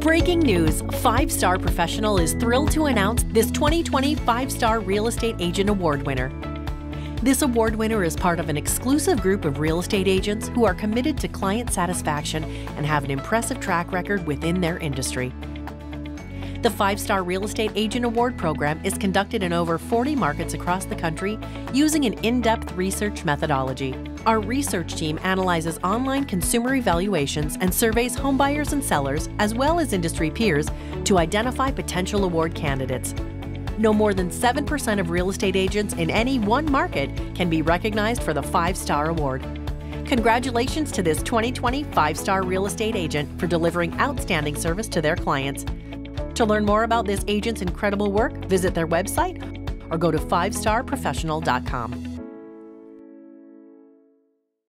Breaking news Five Star Professional is thrilled to announce this 2020 Five Star Real Estate Agent Award winner. This award winner is part of an exclusive group of real estate agents who are committed to client satisfaction and have an impressive track record within their industry. The Five Star Real Estate Agent Award program is conducted in over 40 markets across the country using an in depth research methodology. Our research team analyzes online consumer evaluations and surveys homebuyers and sellers, as well as industry peers, to identify potential award candidates. No more than 7% of real estate agents in any one market can be recognized for the Five Star Award. Congratulations to this 2020 Five Star Real Estate Agent for delivering outstanding service to their clients. To learn more about this agent's incredible work, visit their website or go to 5starprofessional.com.